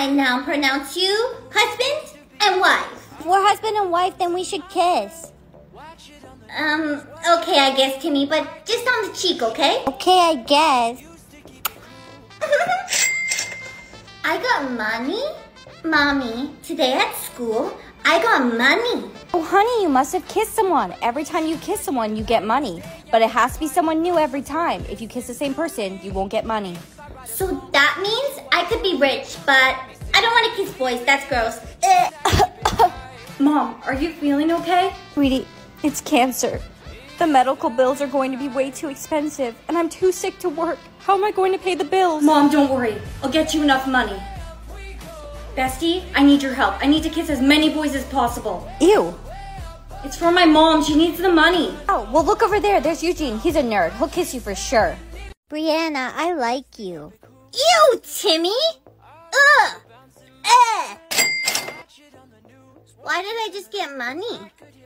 I now pronounce you husband and wife. If we're husband and wife, then we should kiss. Um, okay, I guess, Timmy, but just on the cheek, okay? Okay, I guess. I got money? Mommy, today at school, I got money. Oh, honey, you must have kissed someone. Every time you kiss someone, you get money. But it has to be someone new every time. If you kiss the same person, you won't get money. So that means I could be rich, but I don't want to kiss boys. That's gross. Mom, are you feeling okay? Sweetie, it's cancer. The medical bills are going to be way too expensive, and I'm too sick to work. How am I going to pay the bills? Mom, don't worry. I'll get you enough money. Bestie, I need your help. I need to kiss as many boys as possible. Ew. It's for my mom. She needs the money. Oh, well, look over there. There's Eugene. He's a nerd. He'll kiss you for sure. Brianna, I like you. Ew, Timmy! Ugh! Ugh! Why did I just get money?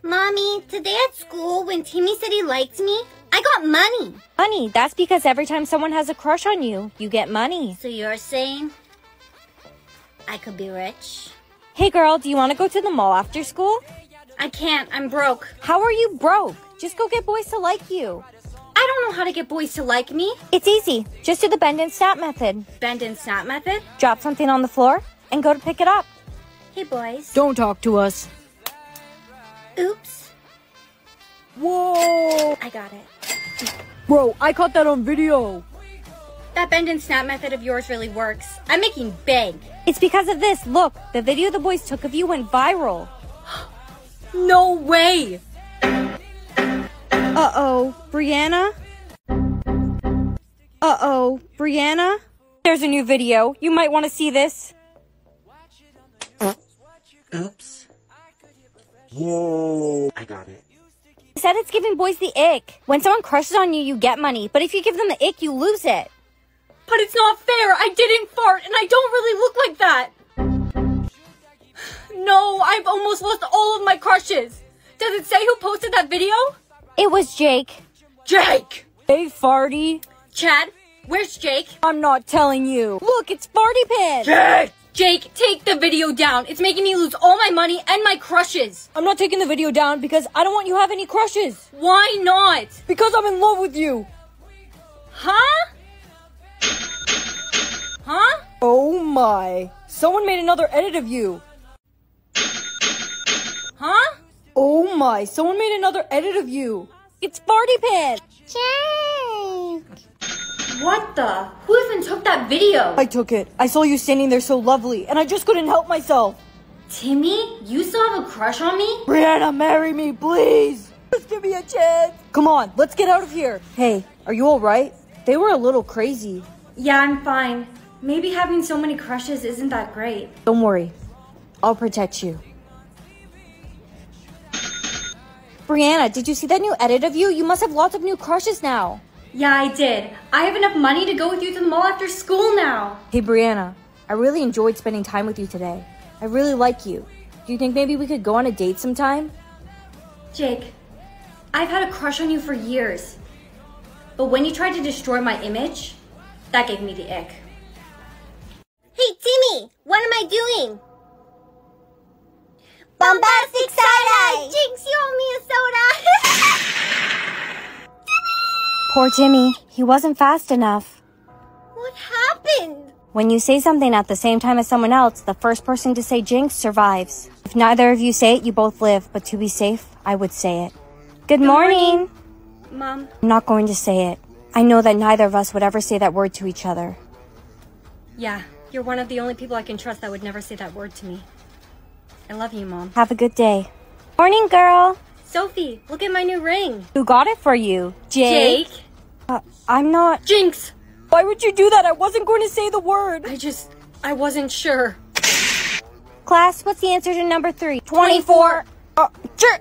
Mommy, today at school, when Timmy said he liked me, I got money. Money, that's because every time someone has a crush on you, you get money. So you're saying I could be rich? Hey girl, do you want to go to the mall after school? I can't. I'm broke. How are you broke? Just go get boys to like you. I don't know how to get boys to like me. It's easy. Just do the bend and snap method. Bend and snap method? Drop something on the floor and go to pick it up. Hey, boys. Don't talk to us. Oops. Whoa! I got it. Bro, I caught that on video. That bend and snap method of yours really works. I'm making bank. It's because of this. Look, the video the boys took of you went viral. No way! Uh oh, Brianna? Uh oh, Brianna? There's a new video. You might want to see this. Oops. Whoa. I got it. It said it's giving boys the ick. When someone crushes on you, you get money, but if you give them the ick, you lose it. But it's not fair. I didn't fart and I don't really look like that. No, I've almost lost all of my crushes. Does it say who posted that video? It was Jake. Jake! Hey, Farty. Chad, where's Jake? I'm not telling you. Look, it's Farty Pin. Jake! Jake, take the video down. It's making me lose all my money and my crushes. I'm not taking the video down because I don't want you to have any crushes. Why not? Because I'm in love with you. Huh? Huh? Oh my. Someone made another edit of you. Huh? Oh my. Someone made another edit of you. It's Farty Pin. What the? Who even took that video? I took it. I saw you standing there so lovely, and I just couldn't help myself. Timmy, you still have a crush on me? Brianna, marry me, please. Just give me a chance. Come on, let's get out of here. Hey, are you alright? They were a little crazy. Yeah, I'm fine. Maybe having so many crushes isn't that great. Don't worry. I'll protect you. Brianna, did you see that new edit of you? You must have lots of new crushes now. Yeah, I did. I have enough money to go with you to the mall after school now. Hey, Brianna, I really enjoyed spending time with you today. I really like you. Do you think maybe we could go on a date sometime? Jake, I've had a crush on you for years. But when you tried to destroy my image, that gave me the ick. Hey, Timmy, what am I doing? Bombastic side-eye! Jinx, you owe me a soda! Poor Timmy. He wasn't fast enough. what happened? When you say something at the same time as someone else, the first person to say jinx survives. If neither of you say it, you both live. But to be safe, I would say it. Good, morning. Mom, I'm not going to say it. I know that neither of us would ever say that word to each other. yeah, you're one of the only people I can trust that would never say that word to me. I love you, Mom. Have a good day. Morning, girl. Sophie, look at my new ring. Who got it for you? Jake? Uh, I'm not. Jinx! Why would you do that? I wasn't going to say the word. I just, I wasn't sure. Class, what's the answer to number three? 24. Uh, sure.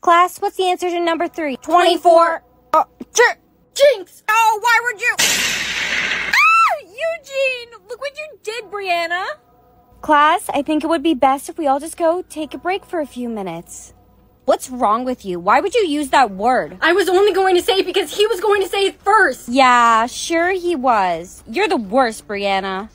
Class, what's the answer to number three? 24. Uh, sure. Jinx! Oh, why would you? Ah, Eugene! Look what you did, Brianna. Class, I think it would be best if we all just go take a break for a few minutes. What's wrong with you? Why would you use that word? I was only going to say it because he was going to say it first. Yeah, sure he was. You're the worst, Brianna.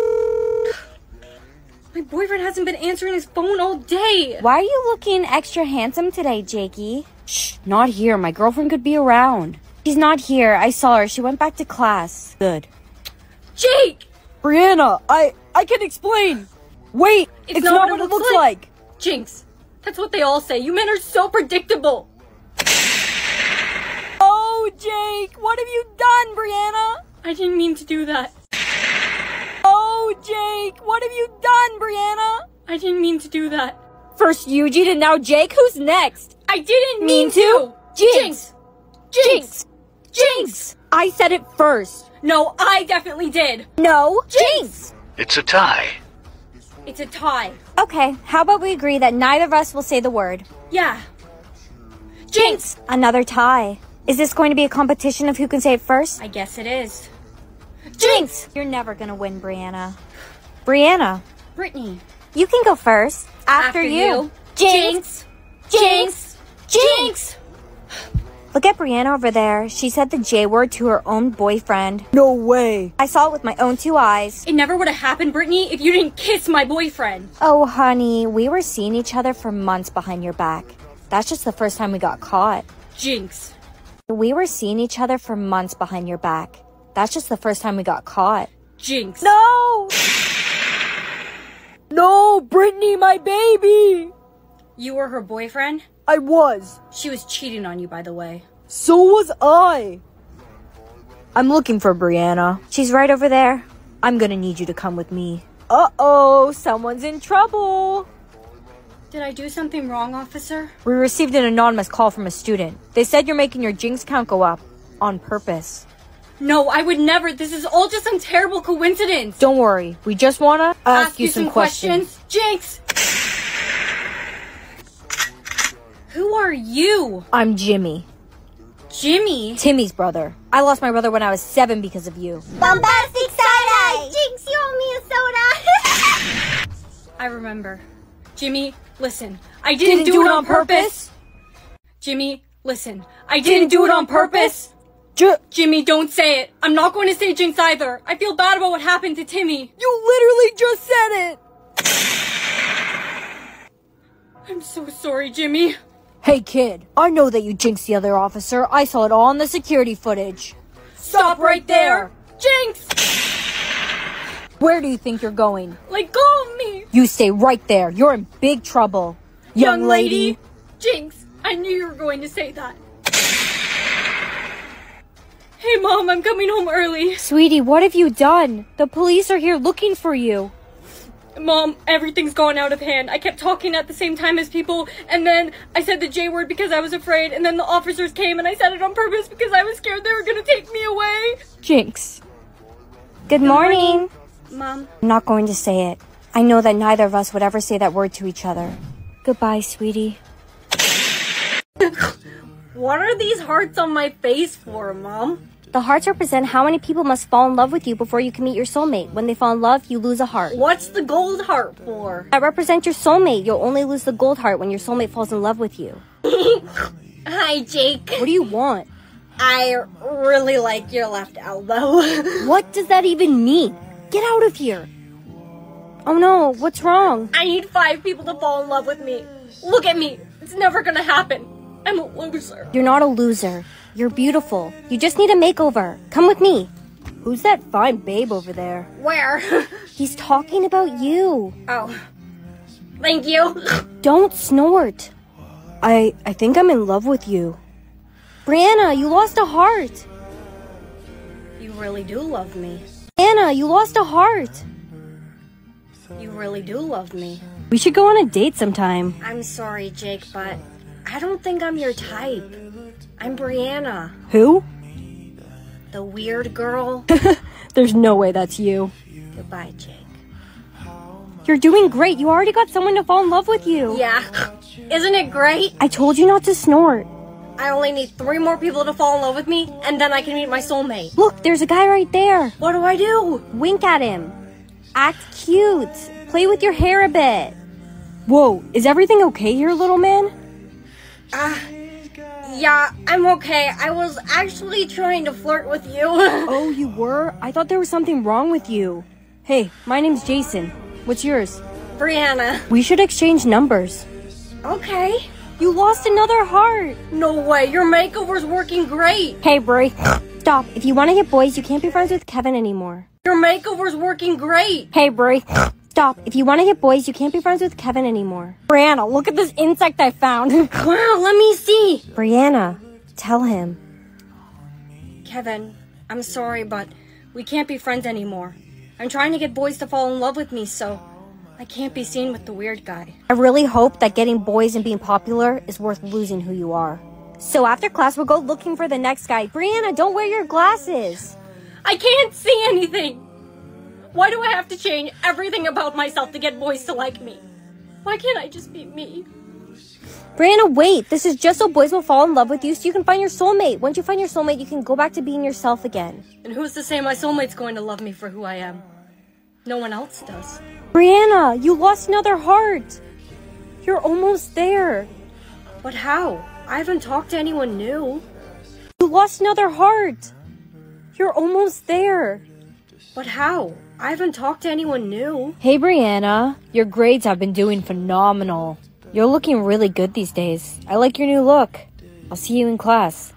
My boyfriend hasn't been answering his phone all day. Why are you looking extra handsome today, Jakey? Shh, not here. My girlfriend could be around. She's not here. I saw her. She went back to class. Good. Jake! Brianna, I I can explain. Wait, It's it's, not not, what it looks looks like. Jinx. That's what they all say. You men are so predictable. Oh, Jake, what have you done, Brianna? I didn't mean to do that. Oh, Jake, what have you done, Brianna? I didn't mean to do that. First Eugene and now Jake. Who's next? I didn't Mean mean, to? Jinx! Jinx. Jinx. I said it first. No, I definitely did. No. Jinx. It's a tie. It's a tie. Okay, how about we agree that neither of us will say the word? Yeah. Jinx! Another tie. Is this going to be a competition of who can say it first? I guess it is. Jinx! You're never gonna win, Brianna. Brianna, Brittany. you can go first. After, you. Jinx! Jinx! Jinx! Look at Brianna over there. She said the J word to her own boyfriend. No way. I saw it with my own two eyes. It never would have happened, Brittany, if you didn't kiss my boyfriend. Oh, honey, we were seeing each other for months behind your back. That's just the first time we got caught. Jinx. We were seeing each other for months behind your back. That's just the first time we got caught. Jinx. No. No, Brittany, my baby. You were her boyfriend? I was. She was cheating on you, by the way. So was I. I'm looking for Brianna. She's right over there. I'm gonna need you to come with me. Uh oh, someone's in trouble. Did I do something wrong, officer? We received an anonymous call from a student. They said you're making your Jinx count go up. On purpose. No, I would never. This is all just some terrible coincidence. Don't worry, we just wanna ask, you some, questions. Jinx! Who are you? I'm Jimmy, Jimmy? Timmy's brother. I lost my brother when I was seven because of you. Bombastic side-eye! Jinx, you owe me a soda! I remember. Jimmy, listen. I didn't, do, it on purpose. Jimmy, listen. I didn't, do it on purpose. J- Jimmy, don't say it. I'm not going to say Jinx either. I feel bad about what happened to Timmy. you literally just said it. I'm so sorry, Jimmy. Hey kid, I know that you jinxed the other officer. I saw it all on the security footage. Stop right there. Jinx! Where do you think you're going? Let go of me. You stay right there. You're in big trouble. Young, lady. Jinx, I knew you were going to say that. Hey, Mom, I'm coming home early. Sweetie, what have you done? The police are here looking for you. Mom, everything's gone out of hand. I kept talking at the same time as people, and then I said the J word because I was afraid, and then the officers came and I said it on purpose because I was scared they were gonna take me away. Jinx. Good, morning. Mom, I'm not going to say it. I know that neither of us would ever say that word to each other. Goodbye, sweetie. what are these hearts on my face for, Mom? The hearts represent how many people must fall in love with you before you can meet your soulmate. When they fall in love, you lose a heart. What's the gold heart for? That represents your soulmate. You'll only lose the gold heart when your soulmate falls in love with you. Hi, Jake. What do you want? I really like your left elbow. What does that even mean? Get out of here. Oh no, what's wrong? I need five people to fall in love with me. Look at me. It's never gonna happen. I'm a loser. You're not a loser. You're beautiful. You just need a makeover. Come with me. Who's that fine babe over there? Where? He's talking about you. oh. Thank you. Don't snort. I I think I'm in love with you. Brianna, you lost a heart. You really do love me. Anna, you lost a heart. You really do love me. We should go on a date sometime. I'm sorry, Jake, but I don't think I'm your type. I'm Brianna, Who? the weird girl. There's no way that's you. Goodbye, Jake. You're doing great. You already got someone to fall in love with you. Yeah. Isn't it great? I told you not to snort. I only need three more people to fall in love with me, and then I can meet my soulmate. Look, there's a guy right there. What do I do? Wink at him. Act cute. Play with your hair a bit. Whoa, is everything okay here, little man? Ah. Yeah, I'm okay. I was actually trying to flirt with you. Oh, you were? I thought there was something wrong with you. Hey, my name's Jason. What's yours? Brianna. We should exchange numbers. Okay. You lost another heart. No way, your makeover's working great. Hey, Bri. Stop. If you want to get boys, you can't be friends with Kevin anymore. Your makeover's working great. Hey, Brie. Stop. If you want to get boys, you can't be friends with Kevin anymore. Brianna, look at this insect I found. Wow, let me see. Brianna, tell him. Kevin, I'm sorry, but we can't be friends anymore. I'm trying to get boys to fall in love with me, so I can't be seen with the weird guy. I really hope that getting boys and being popular is worth losing who you are. So after class, we'll go looking for the next guy. Brianna, don't wear your glasses. I can't see anything. Why do I have to change everything about myself to get boys to like me? Why can't I just be me? Brianna, wait. This is just so boys will fall in love with you so you can find your soulmate. Once you find your soulmate, you can go back to being yourself again. And who's to say my soulmate's going to love me for who I am? No one else does. Brianna, you lost another heart. You're almost there. But how? I haven't talked to anyone new. You lost another heart. You're almost there. But how? I haven't talked to anyone new. Hey, Brianna. Your grades have been doing phenomenal. You're looking really good these days. I like your new look. I'll see you in class.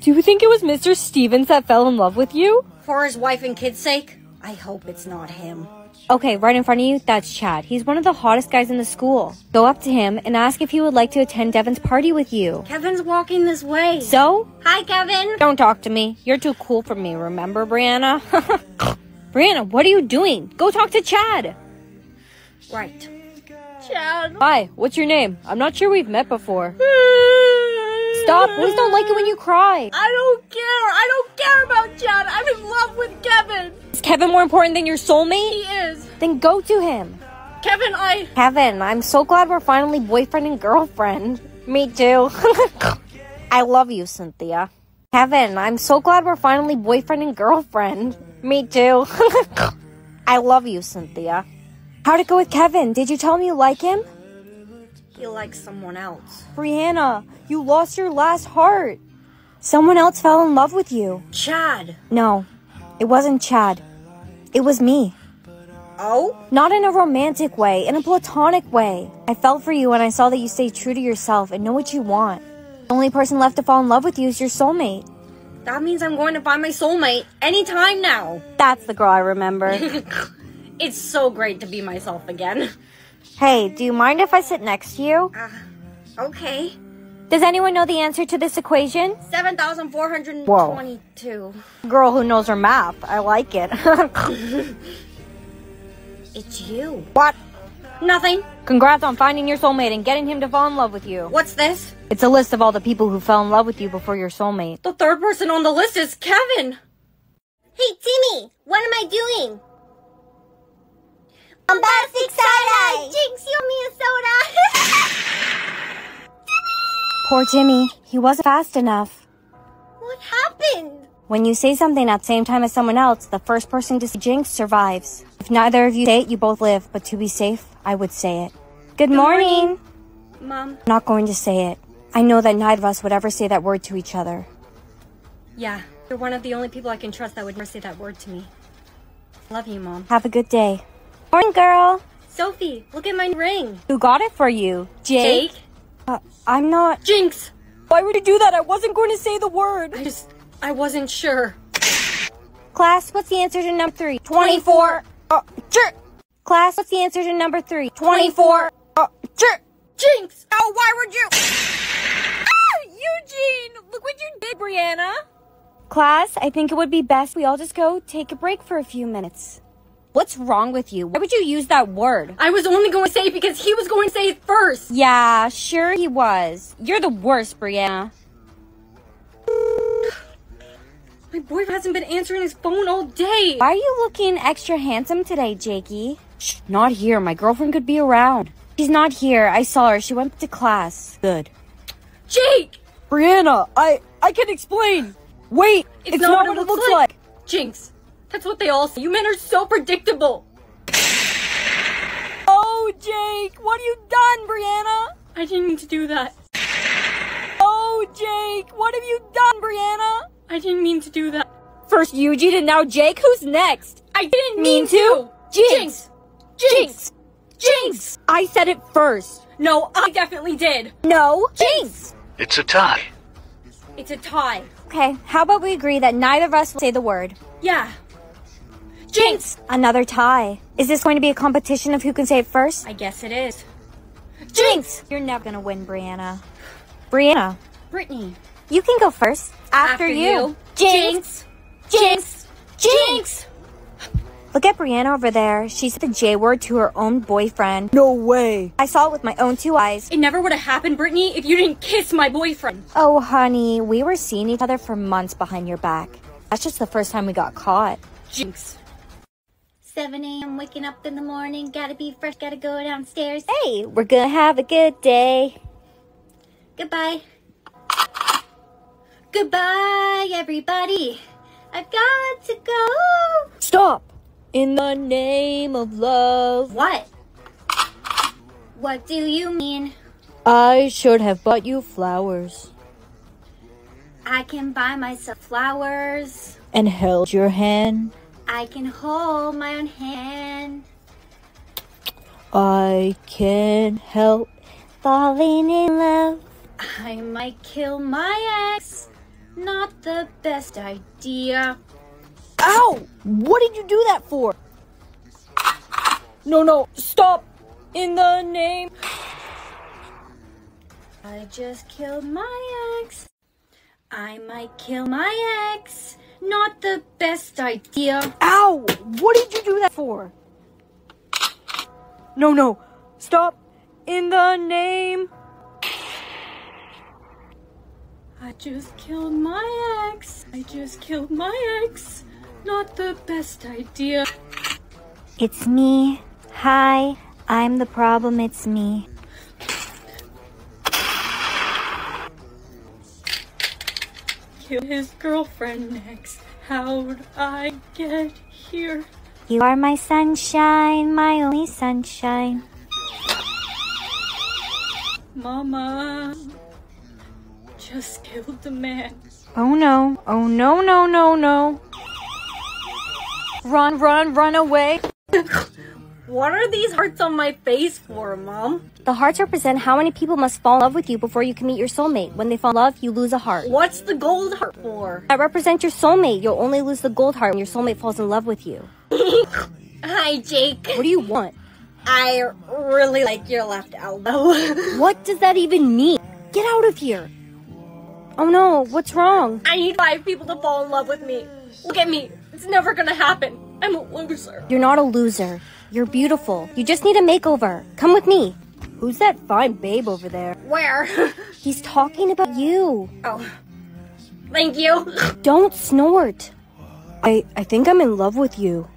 Do you think it was Mr. Stevens that fell in love with you? For his wife and kids' sake, I hope it's not him. Okay, right in front of you, that's Chad. He's one of the hottest guys in the school. Go up to him and ask if he would like to attend Devin's party with you. Kevin's walking this way. So? Hi, Kevin. Don't talk to me. You're too cool for me, remember, Brianna? Brianna, what are you doing? Go talk to Chad. Right. Chad. Hi, what's your name? I'm not sure we've met before. Stop, boys don't like it when you cry. I don't care. I don't care about Chad. I'm in love with Kevin. Is Kevin more important than your soulmate? He is. Then go to him. Kevin, I. Kevin, I'm so glad we're finally boyfriend and girlfriend. Me too. I love you, Cynthia. Kevin, I'm so glad we're finally boyfriend and girlfriend. Me too. I love you, Cynthia. How'd it go with Kevin? Did you tell him you like him? He likes someone else. Brianna, you lost your last heart. Someone else fell in love with you. Chad. No, it wasn't Chad. It was me. Oh? Not in a romantic way, in a platonic way. I felt for you when I saw that you stay true to yourself and know what you want. The only person left to fall in love with you is your soulmate. That means I'm going to find my soulmate anytime now. That's the girl I remember. It's so great to be myself again. hey, do you mind if I sit next to you? Uh, okay. Does anyone know the answer to this equation? 7,422. Girl who knows her math. I like it. It's you. what? Nothing. Congrats on finding your soulmate and getting him to fall in love with you. What's this? It's a list of all the people who fell in love with you before your soulmate. The third person on the list is Kevin. Hey, Timmy, what am I doing? I'm Bombastic side-eye! Jinx, you owe me a soda! Poor Timmy. He wasn't fast enough. what happened? When you say something at the same time as someone else, the first person to say jinx survives. If neither of you say it, you both live. But to be safe, I would say it. Good, morning. Mom. I'm not going to say it. I know that neither of us would ever say that word to each other. Yeah, you're one of the only people I can trust that would never say that word to me. Love you, Mom. Have a good day. Morning, girl. Sophie, look at my ring. Who got it for you? Jake? Uh, I'm not. Jinx! Why would you do that? I wasn't going to say the word. I just, I wasn't sure. Class, what's the answer to number three? 24. Uh, sure. Class, what's the answer to number three? 24. Uh, sure. Jinx! Oh, why would you? ah, Eugene! Look what you did, Brianna. Class, I think it would be best we all just go take a break for a few minutes. What's wrong with you? Why would you use that word? I was only going to say it because he was going to say it first. Yeah, sure he was. You're the worst, Brianna. My boyfriend hasn't been answering his phone all day. Why are you looking extra handsome today, Jakey? Shh, not here. My girlfriend could be around. She's not here. I saw her. She went to class. Good. Jake! Brianna, I I can explain. Wait, It's, not, what, it looks, like. Jinx, that's what they all say. You men are so predictable. Oh, Jake, what have you done, Brianna? I didn't mean to do that. Oh, Jake, what have you done, Brianna? I didn't mean to do that. First Eugene and now Jake. Who's next? I didn't Mean mean, to? to. Jinx. Jinx. Jinx! I said it first. No, I definitely did. No, Jinx. It's a tie. It's a tie. Okay, how about we agree that neither of us will say the word? Yeah. Jinx! Another tie. Is this going to be a competition of who can say it first? I guess it is. Jinx! You're never gonna win, Brianna. Brianna, Brittany. you can go first. After, you. Jinx! Jinx! Jinx! Look at Brianna over there. She said the J word to her own boyfriend. No way. I saw it with my own two eyes. It never would have happened, Brittany, if you didn't kiss my boyfriend. Oh, honey, we were seeing each other for months behind your back. That's just the first time we got caught. Jinx. 7 a.m. waking up in the morning, gotta be fresh, gotta go downstairs. Hey, we're gonna have a good day. Goodbye. Goodbye, everybody. I've got to go. Stop. In the name of love, What? What do you mean? I should have bought you flowers I can buy myself flowers. and held your hand. I can hold my own hand. I can't help. Falling in love. I might kill my ex. Not the best idea. Ow! What did you do that for? No, no, stop! In the name. I just killed my ex. I might kill my ex. Not the best idea. Ow! What did you do that for? No, no, stop! In the name. I just killed my ex. I just killed my ex. Not the best idea. It's me. Hi, I'm the problem. It's me. Killed his girlfriend next. How'd I get here? You are my sunshine, my only sunshine. Mama just killed the man. Oh no. Oh no, no, no, no. Run, run, run away. What are these hearts on my face for, Mom? The hearts represent how many people must fall in love with you before you can meet your soulmate. When they fall in love, you lose a heart. What's the gold heart for? That represents your soulmate. You'll only lose the gold heart when your soulmate falls in love with you. Hi, Jake. What do you want? I really like your left elbow. What does that even mean? Get out of here. Oh no, what's wrong? I need five people to fall in love with me. Look at me. It's never gonna happen. I'm a loser. You're not a loser. You're beautiful. You just need a makeover. Come with me. Who's that fine babe over there? Where? He's talking about you. oh. Thank you. Don't snort. I, I think I'm in love with you.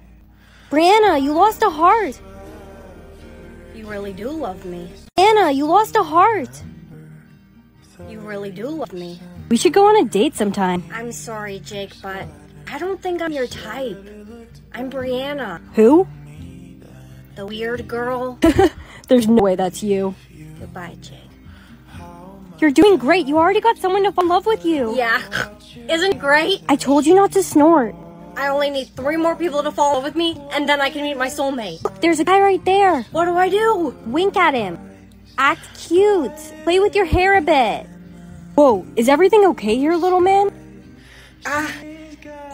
Brianna, you lost a heart. You really do love me. Anna, you lost a heart. You really do love me. We should go on a date sometime. I'm sorry, Jake, but I don't think I'm your type. I'm Brianna, Who? the weird girl. There's no way that's you. Goodbye, Jake. You're doing great. You already got someone to fall in love with you. Yeah. Isn't it great? I told you not to snort. I only need three more people to fall in love with me, and then I can meet my soulmate. There's a guy right there. What do I do? Wink at him. Act cute. Play with your hair a bit. Whoa, is everything okay here, little man? Ah,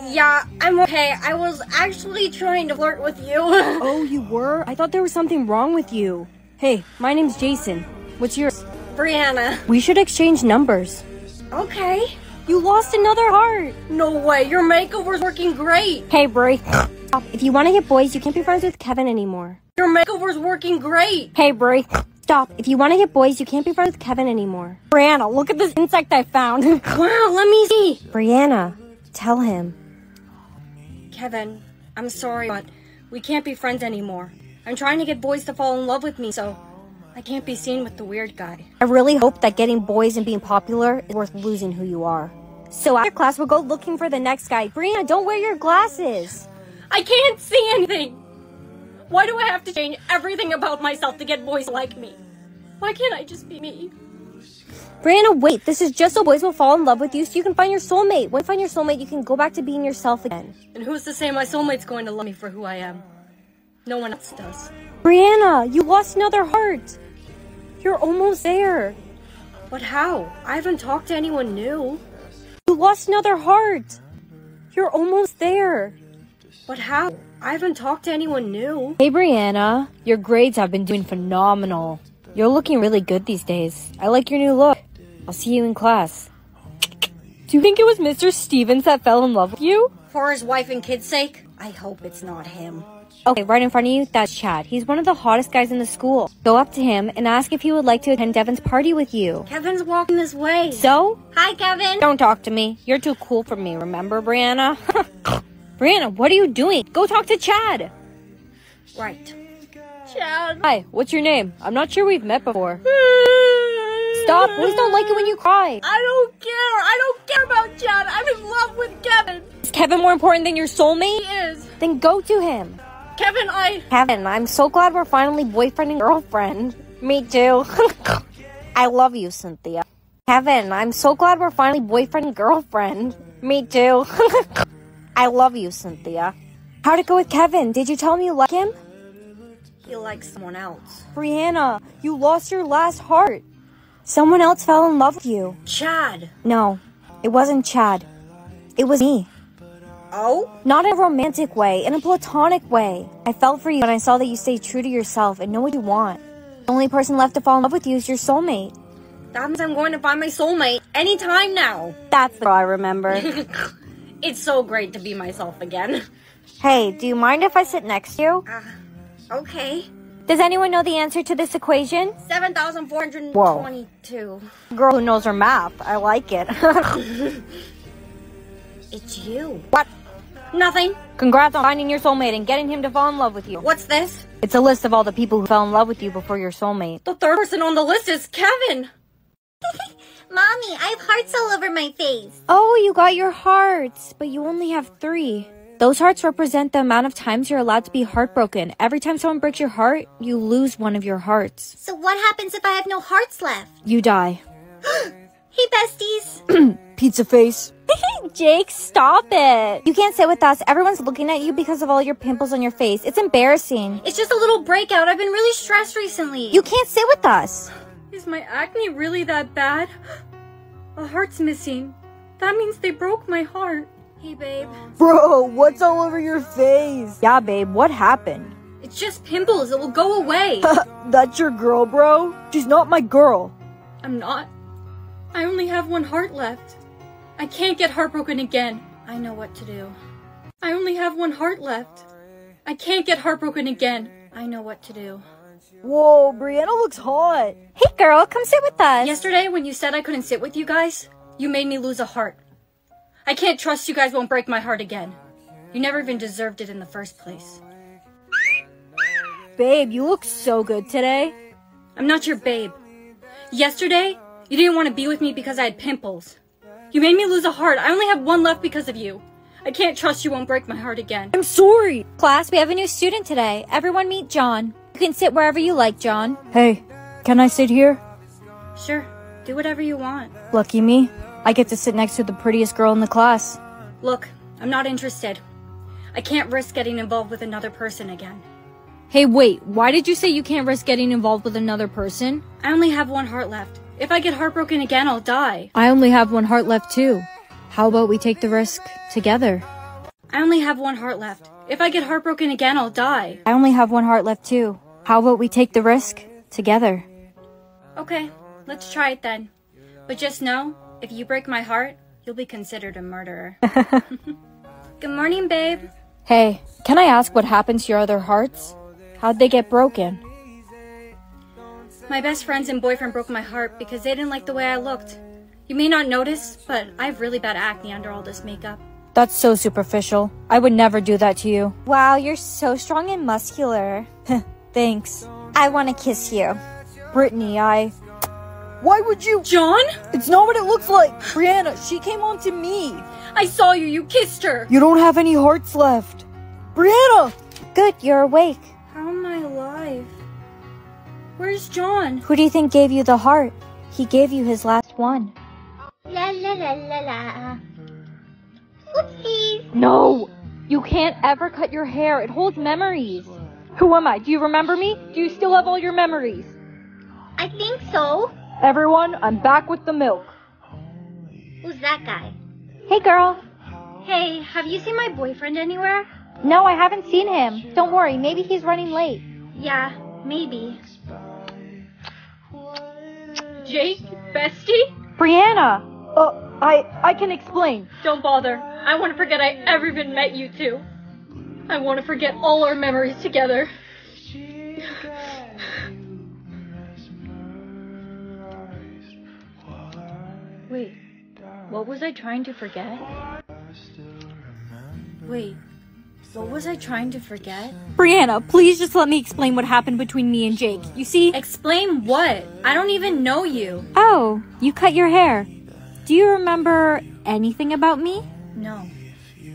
yeah, I'm okay. I was actually trying to flirt with you. Oh, you were? I thought there was something wrong with you. Hey, my name's Jason. What's yours? Brianna. We should exchange numbers. Okay. You lost another heart. No way, your makeover's working great. Hey, Brie. if you want to get boys, you can't be friends with Kevin anymore. Your makeover's working great. Hey, Brie. Stop. If you want to get boys, you can't be friends with Kevin anymore. Brianna, look at this insect I found. Wow, let me see. Brianna, tell him. Kevin, I'm sorry, but we can't be friends anymore. I'm trying to get boys to fall in love with me, so I can't be seen with the weird guy. I really hope that getting boys and being popular is worth losing who you are. So after class, we'll go looking for the next guy. Brianna, don't wear your glasses. I can't see anything. Why do I have to change everything about myself to get boys like me? Why can't I just be me? Brianna, wait. This is just so boys will fall in love with you so you can find your soulmate. When you find your soulmate, you can go back to being yourself again. And who's to say my soulmate's going to love me for who I am? No one else does. Brianna, you lost another heart. You're almost there. But how? I haven't talked to anyone new. You lost another heart. You're almost there. But how? I haven't talked to anyone new. Hey, Brianna, your grades have been doing phenomenal. You're looking really good these days. I like your new look. I'll see you in class. Do you think it was Mr. Stevens that fell in love with you? For his wife and kid's sake, I hope it's not him. Okay, right in front of you, that's Chad. He's one of the hottest guys in the school. Go up to him and ask if he would like to attend Devin's party with you. Kevin's walking this way. So? Hi, Kevin. Don't talk to me. You're too cool for me, remember, Brianna? Brianna, what are you doing? Go talk to Chad. Right. Chad. Hi, what's your name? I'm not sure we've met before. Stop, boys don't like it when you cry. I don't care. I don't care about Chad. I'm in love with Kevin. Is Kevin more important than your soulmate? He is. Then go to him. Kevin, I. Kevin, I'm so glad we're finally boyfriend and girlfriend. Me too. I love you, Cynthia. Kevin, I'm so glad we're finally boyfriend and girlfriend. Me too. I love you, Cynthia. How'd it go with Kevin? Did you tell him you like him? He likes someone else. Brianna, you lost your last heart. Someone else fell in love with you. Chad. No, it wasn't Chad. It was me. Oh? Not in a romantic way, in a platonic way. I felt for you when I saw that you stay true to yourself and know what you want. The only person left to fall in love with you is your soulmate. That means I'm going to find my soulmate anytime now. That's the I remember. It's so great to be myself again. hey, do you mind if I sit next to you? Uh, okay. Does anyone know the answer to this equation? 7,422. Girl who knows her math. I like it. It's you. what? Nothing. Congrats on finding your soulmate and getting him to fall in love with you. What's this? It's a list of all the people who fell in love with you before your soulmate. The third person on the list is Kevin. Mommy, I have hearts all over my face. Oh, you got your hearts, but you only have three. Those hearts represent the amount of times you're allowed to be heartbroken. Every time someone breaks your heart, you lose one of your hearts. So what happens if I have no hearts left? You die. Hey, besties. Pizza face. Jake, stop it. You can't sit with us. Everyone's looking at you because of all your pimples on your face. It's embarrassing. It's just a little breakout. I've been really stressed recently. You can't sit with us. Is my acne really that bad? A heart's missing. That means they broke my heart. Hey, babe. Bro, what's all over your face? Yeah, babe, what happened? It's just pimples. It will go away. That's your girl, bro? She's not my girl. I'm not. I only have one heart left. I can't get heartbroken again. I know what to do. I only have one heart left. I can't get heartbroken again. I know what to do. Whoa, Brianna looks hot. Hey, girl, come sit with us. Yesterday, when you said I couldn't sit with you guys, you made me lose a heart. I can't trust you guys won't break my heart again. You never even deserved it in the first place. Babe, you look so good today. I'm not your babe. Yesterday, you didn't want to be with me because I had pimples. You made me lose a heart. I only have one left because of you. I can't trust you won't break my heart again. I'm sorry. Class, we have a new student today. Everyone meet John. You can sit wherever you like, John. Hey, can I sit here? Sure, do whatever you want. Lucky me. I get to sit next to the prettiest girl in the class. Look, I'm not interested. I can't risk getting involved with another person again. Hey, wait, why did you say you can't risk getting involved with another person? I only have one heart left. If I get heartbroken again, I'll die. I only have one heart left, too. How about we take the risk together? I only have one heart left. If I get heartbroken again, I'll die. I only have one heart left, too. How about we take the risk together? Okay, let's try it then. But just know, if you break my heart, you'll be considered a murderer. Good morning, babe. Hey, can I ask what happened to your other hearts? How'd they get broken? My best friends and boyfriend broke my heart because they didn't like the way I looked. You may not notice, but I have really bad acne under all this makeup. That's so superficial. I would never do that to you. Wow, you're so strong and muscular. Thanks. I want to kiss you. Brittany, I. Why would you? John? It's not what it looks like. Brianna, she came on to me. I saw you, you kissed her. You don't have any hearts left. Brianna! Good, you're awake. How am I alive? Where's John? Who do you think gave you the heart? He gave you his last one. La la la la la. Oopsies. No! You can't ever cut your hair. It holds memories. Who am I? Do you remember me? Do you still have all your memories? I think so. Everyone, I'm back with the milk. Who's that guy? Hey, girl. Hey, have you seen my boyfriend anywhere? No, I haven't seen him. Don't worry, maybe he's running late. Yeah, maybe. Jake? Bestie? Brianna! Uh, I, I can explain. Don't bother. I want to forget I ever even met you two. I want to forget all our memories together. Wait, what was I trying to forget? Wait, what was I trying to forget? Brianna, please just let me explain what happened between me and Jake. You see? Explain what? I don't even know you. Oh, you cut your hair. Do you remember anything about me? No,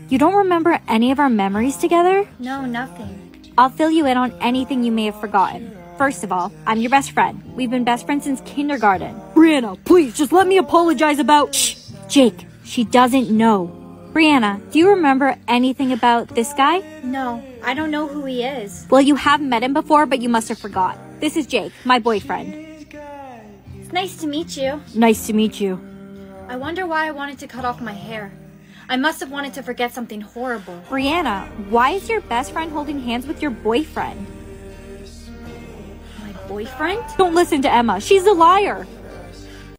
You don't remember any of our memories together? no, nothing. I'll fill you in on anything you may have forgotten. First of all, I'm your best friend. We've been best friends since kindergarten. Brianna, please just let me apologize about. Shh! Jake, she doesn't know. Brianna, do you remember anything about this guy? No, I don't know who he is. Well, you have met him before, but you must have forgot. This is Jake, my boyfriend. It's nice to meet you. Nice to meet you. I wonder why I wanted to cut off my hair. I must have wanted to forget something horrible. Brianna, why is your best friend holding hands with your boyfriend? My boyfriend? Don't listen to Emma. She's a liar.